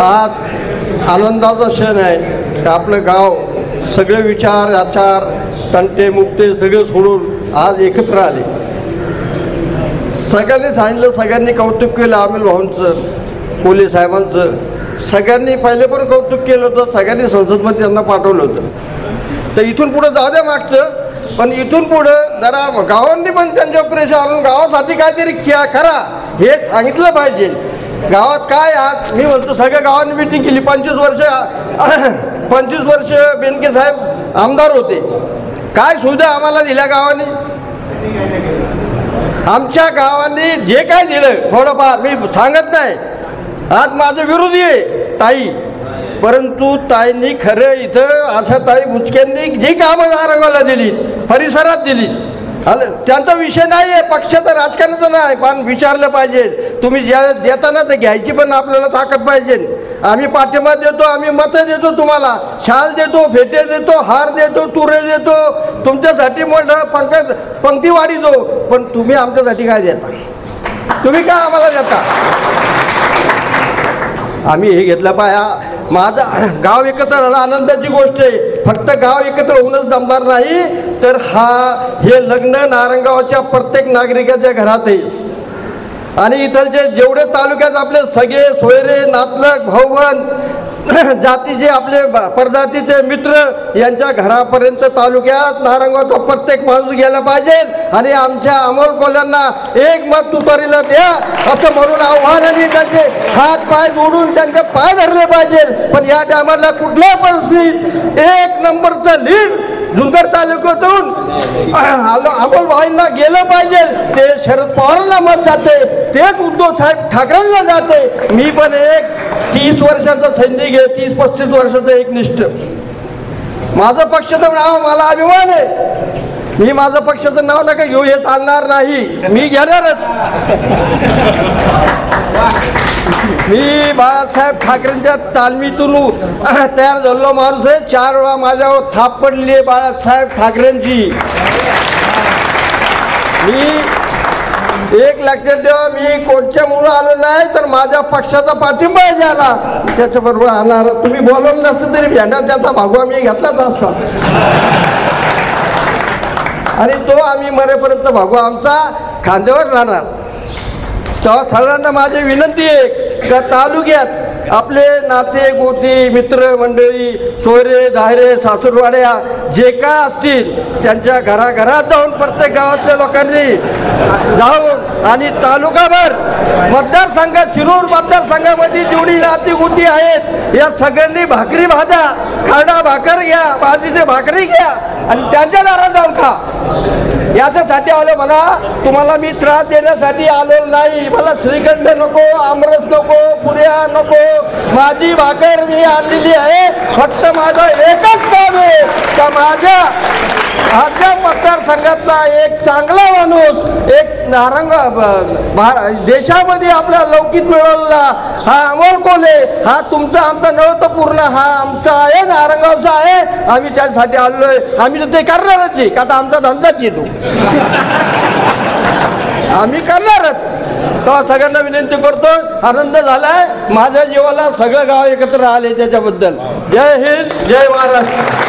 आज आनंदाचा क्षण आहे का आपलं गाव सगळे विचार आचार तंटे मुक्ते सगळे सोडून आज एकत्र आले. सगळ्यांनी सांगितलं सगळ्यांनी कौतुक केलं आमिल भाऊंचं कोले साहेबांचं. सगळ्यांनी पहिले पण कौतुक केलं होतं सगळ्यांनी संसदमध्ये त्यांना पाठवलं होतं. तर इथून पुढं जाऊ द्या मागचं पण इथून पुढं जरा गावांनी पण त्यांच्या प्रेशर आणून गावासाठी काहीतरी क्या करा हे सांगितलं पाहिजे. गावात काय आज? मी म्हणतो सगळ्या गावांनी मिटिंग केली. पंचवीस वर्ष पंचवीस वर्ष बेनके साहेब आमदार होते. काय सुविधा आम्हाला दिल्या गावाने? आमच्या गावांनी जे काय दिलं थोडंफार. मी सांगत नाही. आज माझं विरोधी आहे ताई. परंतु ताईंनी खरं इथं असं ताई मुचक्यांनी जी कामं आरंगाला दिली परिसरात दिली त्यांचा विषय नाही आहे पक्षाचं राजकारणाचं नाही पण विचारलं पाहिजे. तुम्ही ज्या देताना ते घ्यायची पण आपल्याला ताकद पाहिजे. आम्ही पाठिंबा देतो आम्ही मतं देतो तुम्हाला. शाल देतो फेटे देतो हार देतो तुरे देतो. तुमच्यासाठी मोठं पंकज पंक्ती वाढीतो. पण तुम्ही आमच्यासाठी काय देता? तुम्ही काय आम्हाला देता? आम्ही हे घेतलं पाया. माझा गाव एकत्र राहणं आनंदाची गोष्ट आहे. फक्त गाव एकत्र होऊनच जमणार नाही तर हा हे लग्न नारंगावच्या प्रत्येक नागरिकाच्या घरात आहे. आणि इथलचे जेवढे तालुक्यात आपले सगळे सोयरे नातलग भाऊबंद जातीचे आपले परजातीचे मित्र यांच्या घरापर्यंत तालुक्यात नारंगाचा प्रत्येक माणूस गेला पाहिजे आणि आमच्या अमोल कोल्यांना एक मत तुतारीला द्या असं म्हणून आव्हानाने त्यांचे हात पाय जोडून त्यांचे पाय धरले पाहिजे. पण या टायमाला कुठल्या परिस्थितीत एक नंबरचं लीड जुन्नर तालुक्यातून अमोल भाईंना गेलं पाहिजे. ते शरद पवारांना मत जाते तेच उद्धव साहेब ठाकरेंना जाते. मी पण एक तीस वर्षाचा सैनिक आहे तीस पस्तीस वर्षाचा एक निष्ठ. माझं पक्षाचं नाव मला अभिमान आहे. मी माझं पक्षाचं नाव नका घेऊ हे चालणार नाही. मी घेणारच. मी बाळासाहेब ठाकरेंच्या तालमीतून तयार झालेलो माणूस आहे. चार वेळा माझ्यावर थाप पडली आहे बाळासाहेब ठाकरेंची. मी एक लक्षात ठेवा मी कोणत्यामुळं आलो नाही तर माझ्या पक्षाचा पाठिंबा आहे ज्याला. त्याच्याबरोबर आणणार तुम्ही बोलवलं नसतं तरी भेंडा त्याचा भागवा मी घेतलाच असता. आणि तो आम्ही मरेपर्यंत भागवा. आमचा खांद्यावर राहणार. तेव्हा सर्वांना माझी विनंती आहे का तालुक्यात आपले नाते गोती मित्र मंडळी सोयरे धायरे सासूरवाड्या जे काय असतील त्यांच्या घराघरात जाऊन प्रत्येक गावातल्या लोकांनी जाऊन आणि तालुकाभर मतदारसंघात शिरूर मतदारसंघामध्ये जेवढी नाती गोती आहेत या सगळ्यांनी भाकरी भाजा खाडा भाकर घ्या भाजीची भाकरी घ्या आणि त्यांच्या दारात जाऊन खा. याच्यासाठी आलो मला. तुम्हाला मी त्रास देण्यासाठी आलेलो नाही. मला श्रीखंड नको आमरस नको पुऱ्या नको. माझी भाकर मी आणलेली आहे. फक्त माझं एकच काम आहे का माझ्या आजच्या मतदारसंघातला एक चांगला माणूस एक नारंग देशामध्ये आपला लौकिक मिळवला हा अमोल कोले हा तुमचा आमचा नव्हतं पूर्ण हा आमचा आहे नारंगावचा आहे. आम्ही त्यासाठी आलोय. आम्ही तर ते करणारच आहे का आता आमचा धंदाच येतो आम्ही करणारच. तेव्हा सगळ्यांना विनंती करतो आनंद झालाय. माझ्या जीवाला सगळं गाव एकत्र आले त्याच्याबद्दल. जय हिंद जय महाराष्ट्र.